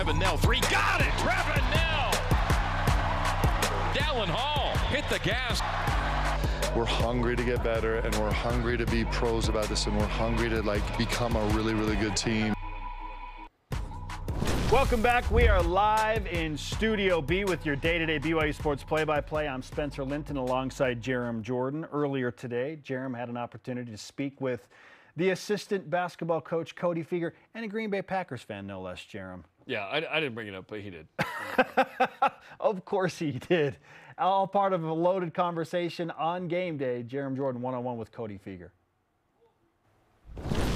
Trevin Knell, three, got it! Trevin Knell! Dallin Hall hit the gas. We're hungry to get better, and we're hungry to be pros about this, and we're hungry to like become a really, really good team. Welcome back. We are live in Studio B with your day-to-day BYU Sports play-by-play. I'm Spencer Linton alongside Jarom Jordan. Earlier today, Jarom had an opportunity to speak with the assistant basketball coach Cody Fueger and a Green Bay Packers fan, no less. Jarom. Yeah, I, I didn't bring it up, but he did. of course he did. All part of a loaded conversation on game day. Jarom Jordan one-on-one with Cody Fueger.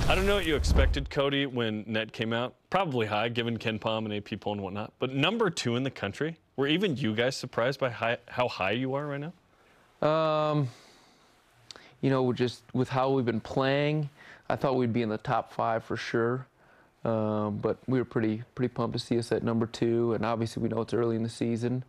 I don't know what you expected, Cody, when Net came out. Probably high, given KenPom and AP poll and whatnot. But number two in the country. Were even you guys surprised by high, how high you are right now? Um, you know, just with how we've been playing, I thought we'd be in the top five for sure. Um, but we were pretty pretty pumped to see us at number two, and obviously we know it's early in the season.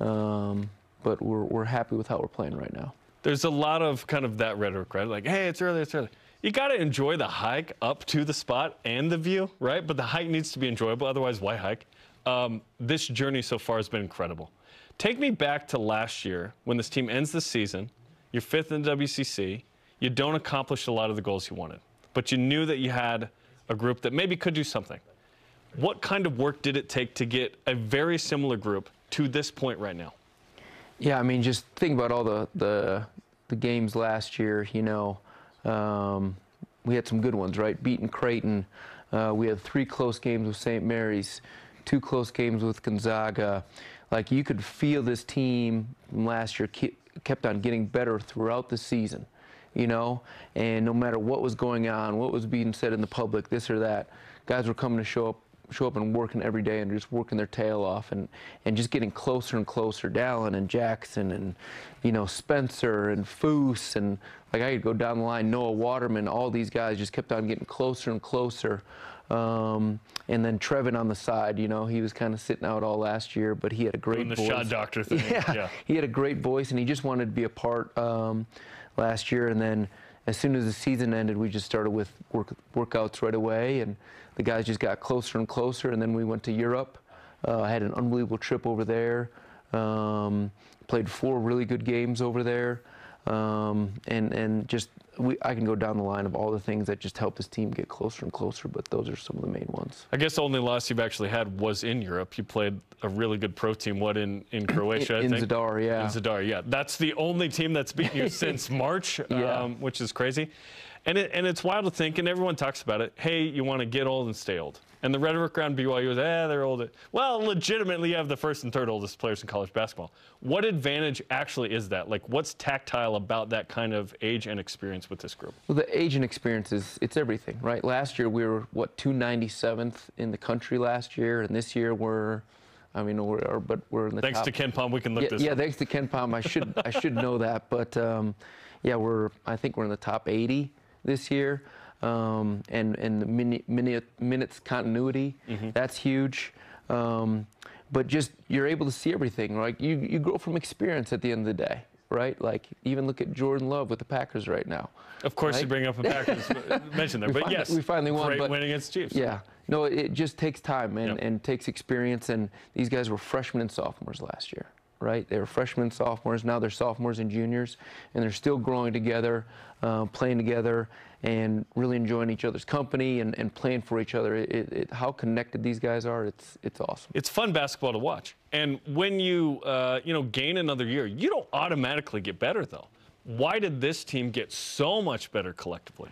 Um, but we're we're happy with how we're playing right now. There's a lot of kind of that rhetoric, right? Like, hey, it's early, it's early you got to enjoy the hike up to the spot and the view, right? But the hike needs to be enjoyable. Otherwise, why hike? Um, this journey so far has been incredible. Take me back to last year when this team ends the season. You're fifth in the WCC. You don't accomplish a lot of the goals you wanted, but you knew that you had a group that maybe could do something. What kind of work did it take to get a very similar group to this point right now? Yeah, I mean, just think about all the the, the games last year. You know, um, we had some good ones, right? Beating Creighton. Uh, we had three close games with St. Mary's, two close games with Gonzaga. Like you could feel this team last year kept on getting better throughout the season, you know. And no matter what was going on, what was being said in the public, this or that, guys were coming to show up show up and working every day and just working their tail off and, and just getting closer and closer. Dallin and Jaxson and, you know, Spencer and Foose and like I could go down the line, Noah Waterman, all these guys just kept on getting closer and closer. Um, and then Trevin on the side, you know, he was kind of sitting out all last year, but he had a great Doing the voice. shot doctor thing. Yeah, yeah, he had a great voice, and he just wanted to be a part um, last year. And then as soon as the season ended, we just started with work, workouts right away, and the guys just got closer and closer. And then we went to Europe. Uh, I had an unbelievable trip over there. Um, played four really good games over there. Um, and and just we, I can go down the line of all the things that just help this team get closer and closer, but those are some of the main ones. I guess the only loss you've actually had was in Europe. You played a really good pro team. What in in Croatia? in, I think. Zadar, yeah. In Zadar, yeah. That's the only team that's beaten you since March, yeah. um, which is crazy. And it, and it's wild to think, and everyone talks about it. Hey, you want to get old and stay old. And the rhetoric around BYU is, eh, they're old. Well, legitimately, you have the first and third oldest players in college basketball. What advantage actually is that? Like, what's tactile about that kind of age and experience with this group? Well, the age and experience is it's everything, right? Last year we were what 297th in the country last year, and this year we're I mean, we're, but we're in the thanks top. to KenPom, we can look yeah, this. Yeah, up. thanks to KenPom, I should I should know that, but um, yeah, we're I think we're in the top 80 this year um, and and the mini, mini, minutes continuity. Mm-hmm. That's huge. Um, but just you're able to see everything. Right? You you grow from experience at the end of the day. Right? Like even look at Jordan Love with the Packers right now. Of course, right? you bring up the Packers mention there, but finally, yes, we finally won. Great win against Chiefs. Yeah. No, it just takes time and, yep. and takes experience. And these guys were freshmen and sophomores last year right? They were freshmen sophomores. Now they're sophomores and juniors, and they're still growing together, uh, playing together, and really enjoying each other's company and, and playing for each other. It, it, how connected these guys are, it's it's awesome. It's fun basketball to watch. And when you uh, you know gain another year, you don't automatically get better though. Why did this team get so much better collectively,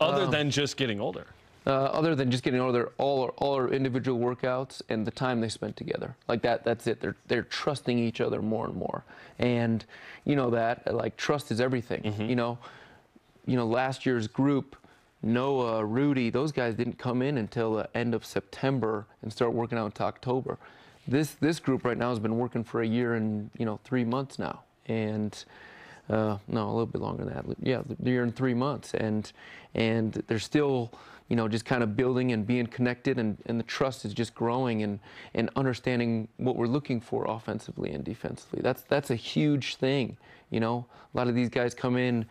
other um, than just getting older? Uh, other than just getting all our, all our individual workouts and the time they spent together, like that, that's it. They're they're trusting each other more and more, and you know that like trust is everything. Mm-hmm. You know, you know, last year's group, Noah, Rudi, those guys didn't come in until the end of September and start working out until October. This this group right now has been working for a year and you know three months now, and uh, no, a little bit longer than that. Yeah, year and three months, and and they're still you know just kind of building and being connected, and, and the trust is just growing and and understanding what we're looking for offensively and defensively. That's that's a huge thing. You know, a lot of these guys come in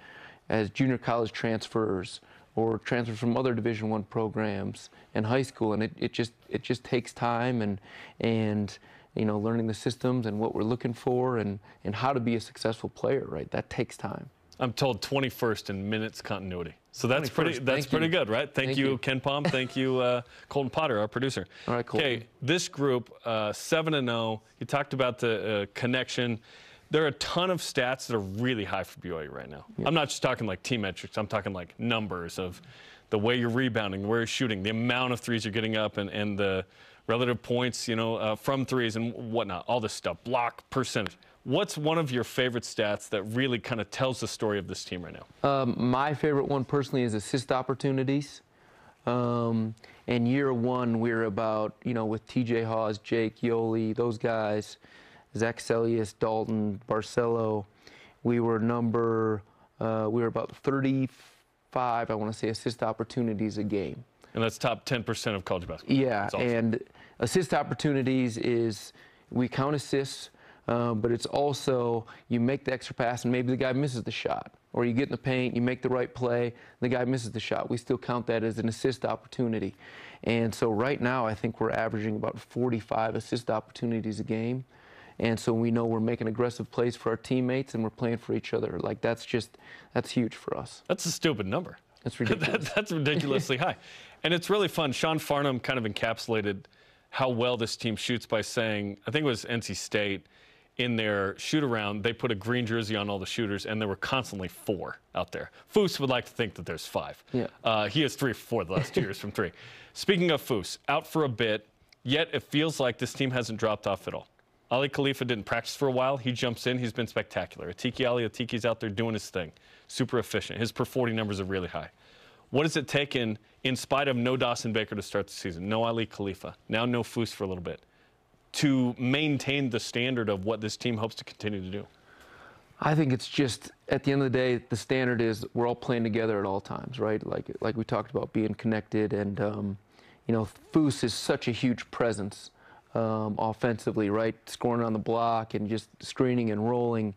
as junior college transfers or transfers from other Division One programs in high school, and it, it just it just takes time and and you know learning the systems and what we're looking for and and how to be a successful player. Right, that takes time. I'm told 21st in minutes continuity. So that's pretty. That's Thank pretty you. good, right? Thank, Thank you, you. KenPom. Thank you, uh, Colton Potter, our producer. All right, Colton. Okay, this group, uh, seven and zero. You talked about the uh, connection. There are a ton of stats that are really high for BYU right now. I'm not just talking like team metrics. I'm talking like numbers of the way you're rebounding, where you're shooting, the amount of threes you're getting up, and, and the relative points, you know, uh, from threes and whatnot. All this stuff, block percentage. What's one of your favorite stats that really kind of tells the story of this team right now? Um, my favorite one personally is assist opportunities. Um, and year one, we were about, you know, with TJ Haws, Jake Yoeli, those guys, Zac Seljaas, Dalton, Barcello, we were number, uh, we were about 35, I want to say, assist opportunities a game. And that's top 10% of college basketball. Yeah, awesome. and assist opportunities is we count assists, uh, but it's also you make the extra pass and maybe the guy misses the shot, or you get in the paint, you make the right play, the guy misses the shot. We still count that as an assist opportunity, and so right now I think we're averaging about 45 assist opportunities a game. And so we know we're making aggressive plays for our teammates and we're playing for each other. Like that's just that's huge for us. That's a stupid number. That's ridiculous. That- that's ridiculously high. And it's really fun. Sean Farnham kind of encapsulated how well this team shoots by saying, I think it was NC State, in their shoot around, they put a green jersey on all the shooters, and there were constantly four out there. Foose would like to think that there's five. Yeah. Uh, he has three for four the last two years from three. Speaking of Foose, out for a bit, yet it feels like this team hasn't dropped off at all. Aly Khalifa didn't practice for a while. He jumps in. He's been spectacular. Atiki Ali Atiki's out there doing his thing. Super efficient. His per 40 numbers are really high. What has it taken, in spite of no Dawson Baker to start the season, no Aly Khalifa, now no Foose for a little bit, to maintain the standard of what this team hopes to continue to do? I think it's just at the end of the day, the standard is we're all playing together at all times, right? Like like we talked about being connected, and um, you know, Foose is such a huge presence um, offensively, right? Scoring on the block and just screening and rolling.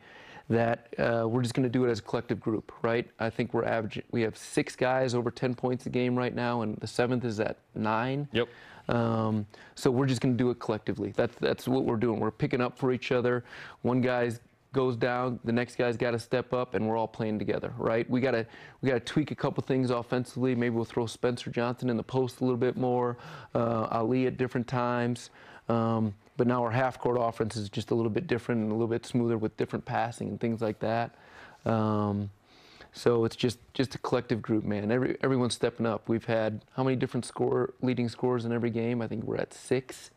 That uh, we're just going to do it as a collective group, right? I think we're averaging. We have six guys over 10 points a game right now, and the seventh is at nine. Yep. Um, so we're just going to do it collectively. That's that's what we're doing. We're picking up for each other. One guy's goes down, the next guy's got to step up, and we're all playing together, right? We got to we got to tweak a couple things offensively. Maybe we'll throw Spencer Johnson in the post a little bit more, uh, Ali at different times. Um, but now our half-court offense is just a little bit different and a little bit smoother with different passing and things like that. Um, so it's just just a collective group, man. Every everyone's stepping up. We've had how many different score leading scores in every game? I think we're at six.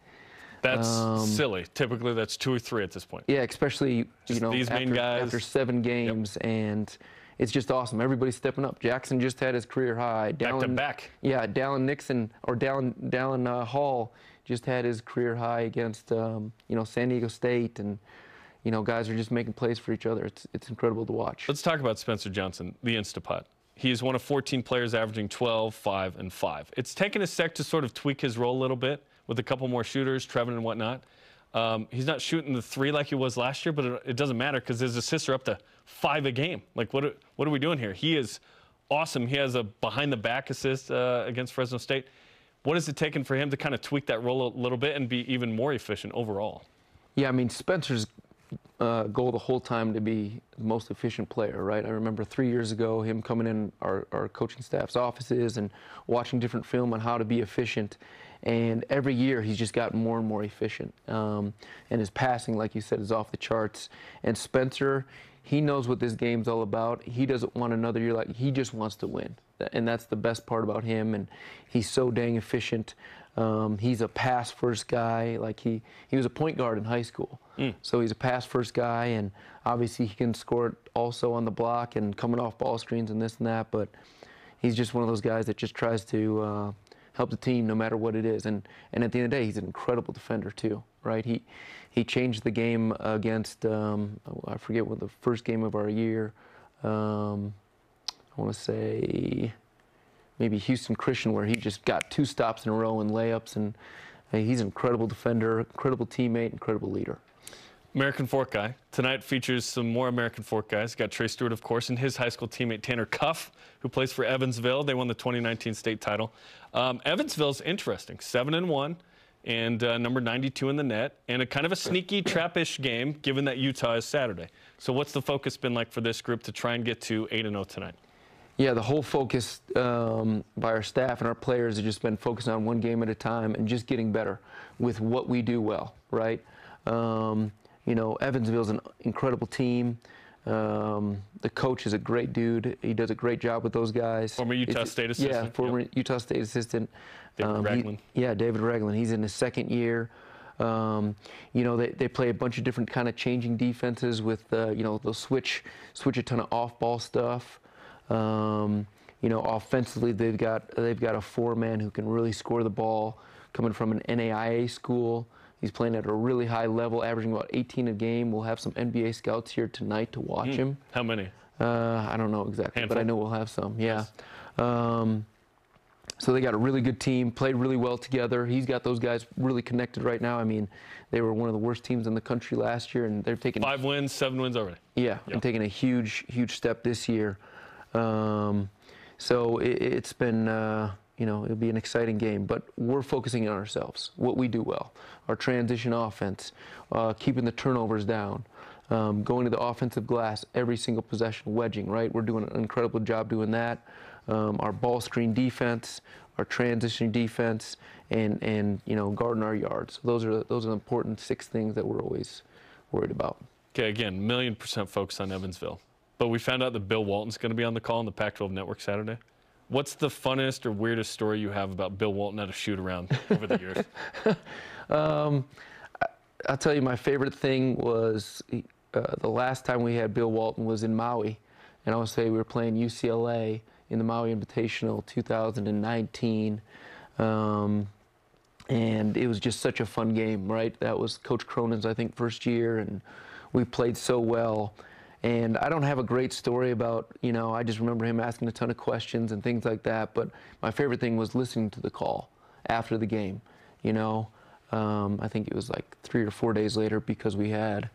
That's Um, silly. Typically, that's two or three at this point. Yeah, especially you know these main after, guys. after seven games, and it's just awesome. Everybody's stepping up. Jaxson just had his career high. Back to back. Yeah, Dallin Nixon or Dallin Dallin uh, Hall just had his career high against um, you know San Diego State, and you know guys are just making plays for each other. It's it's incredible to watch. Let's talk about Spencer Johnson, the Instapot. He is one of 14 players averaging 12, 5, and 5. It's taken a sec to sort of tweak his role a little bit with a couple more shooters, Trevin and whatnot. Um, he's not shooting the three like he was last year, but it, it doesn't matter because his assists are up to five a game. Like, what are, what are we doing here? He is awesome. He has a behind the back assist uh, against Fresno State. What has it taken for him to kind of tweak that role a little bit and be even more efficient overall? Yeah, I mean Spencer's uh, goal the whole time to be the most efficient player, right? I remember three years ago him coming in our, our coaching staff's offices and watching different film on how to be efficient. And every year he's just gotten more and more efficient. Um, and his passing, like you said, is off the charts. And Spencer, he knows what this game's all about. He doesn't want another year like he just wants to win. And that's the best part about him. And he's so dang efficient. Um, he's a pass first guy. Like he, he was a point guard in high school. So he's a pass first guy. And obviously he can score it also on the block and coming off ball screens and this and that. But he's just one of those guys that just tries to uh, help the team no matter what it is. And, and at the end of the day, he's an incredible defender too, right? He, he changed the game against, um, I forget what the first game of our year. Um, I want to say maybe Houston Christian, where he just got two stops in a row and layups. And he's an incredible defender, incredible teammate, incredible leader. American Fork guy. Tonight features some more American Fork guys. Got Trey Stewart, of course, and his high school teammate Tanner Cuff, who plays for Evansville. They won the 2019 state title. Um, Evansville's interesting, seven and one, and uh, number 92 in the net, and a kind of a sneaky trappish game, given that Utah is Saturday. So, what's the focus been like for this group to try and get to eight and zero tonight? Yeah, the whole focus um, by our staff and our players has just been focused on one game at a time and just getting better with what we do well, right? Um, you know, Evansville's an incredible team. Um, the coach is a great dude. He does a great job with those guys. Former Utah It's- State assistant. Yeah, former yep. Utah State assistant. David Um, he- yeah, David Ragland. He's in his second year. Um, you know, they, they play a bunch of different kind of changing defenses with, uh, you know, they'll switch switch a ton of off-ball stuff. Um, you know, offensively, they've got they've got a four-man who can really score the ball, coming from an NAIA school. He's playing at a really high level, averaging about 18 a game. We'll have some NBA scouts here tonight to watch him. How many? Uh, I don't know exactly, but I know we'll have some. Yeah. Um, so they got a really good team, played really well together. He's got those guys really connected right now. I mean, they were one of the worst teams in the country last year, and they're taking Five wins, seven wins already. yeah, Yep. and taking a huge, huge step this year. Um, so it, it's been, uh, you know, it'll be an exciting game. But we're focusing on ourselves, what we do well, our transition offense, uh, keeping the turnovers down, um, going to the offensive glass every single possession, wedging. Right, we're doing an incredible job doing that. Um, our ball screen defense, our transition defense, and and you know, guarding our yards. Those are those are the important six things that we're always worried about. Okay, again, million percent focused on Evansville. But we found out that Bill Walton's going to be on the call on the Pac 12 Network Saturday. What's the funnest or weirdest story you have about Bill Walton at a shoot around over the years? I'll tell you, my favorite thing was uh, the last time we had Bill Walton was in Maui, and I would say we were playing UCLA in the Maui Invitational 2019, um, and it was just such a fun game, right? That was Coach Cronin's, I think, first year, and we played so well. And I don't have a great story about, you know, I just remember him asking a ton of questions and things like that. But my favorite thing was listening to the call after the game. You know, um, I think it was like three or four days later because we had,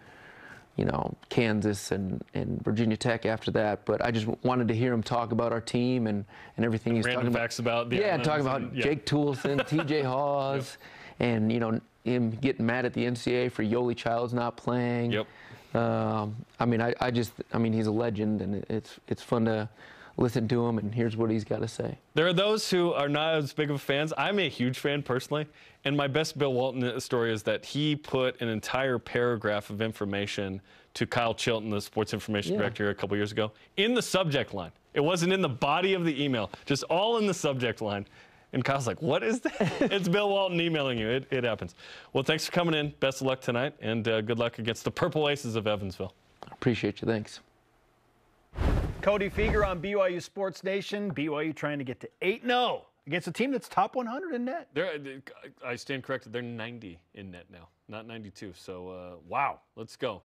you know, Kansas and, and Virginia Tech after that. But I just wanted to hear him talk about our team and, and everything he's talking about. facts about the yeah, islands talking about and- yeah. Jake Toolson, T.J. Haws, and you know him getting mad at the NCAA for Yoeli Childs not playing. Yep. Um, I mean, I, I just, I mean, he's a legend, and it's it's fun to listen to him. And here's what he's got to say. There are those who are not as big of fans. I'm a huge fan personally, and my best Bill Walton story is that he put an entire paragraph of information to Kyle Chilton, the sports information Yeah. director, a couple years ago, in the subject line. It wasn't in the body of the email, just all in the subject line. And Kyle's like, "What is that?" it's Bill Walton emailing you. It, it happens. Well, thanks for coming in. Best of luck tonight, and uh, good luck against the Purple Aces of Evansville. Appreciate you. Thanks. Cody Fueger on BYU Sports Nation. BYU trying to get to 8 0 against a team that's top 100 in net. They're, I stand corrected. They're 90 in net now, not 92. So, uh, wow, let's go.